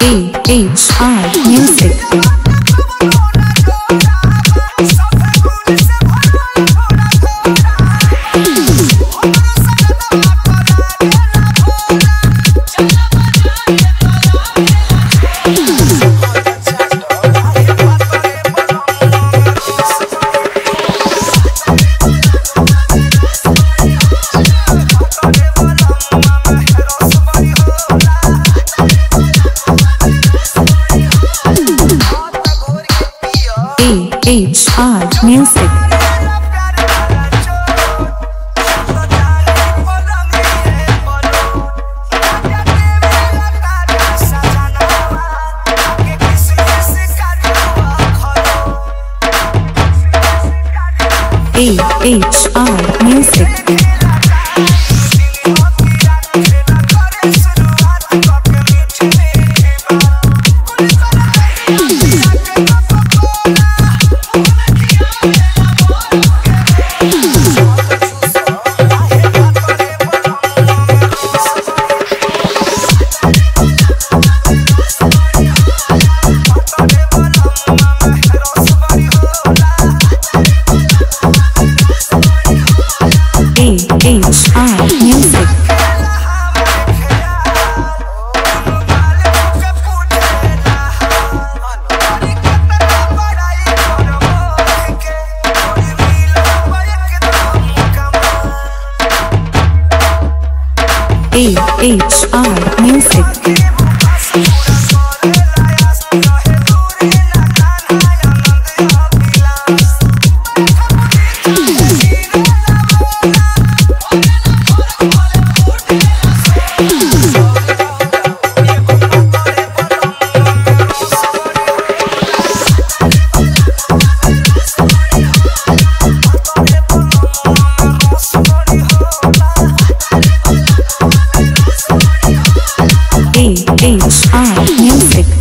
E H I Music. AHR Music. AHR Music. AHR Music. AHR Music. D, D, I, music.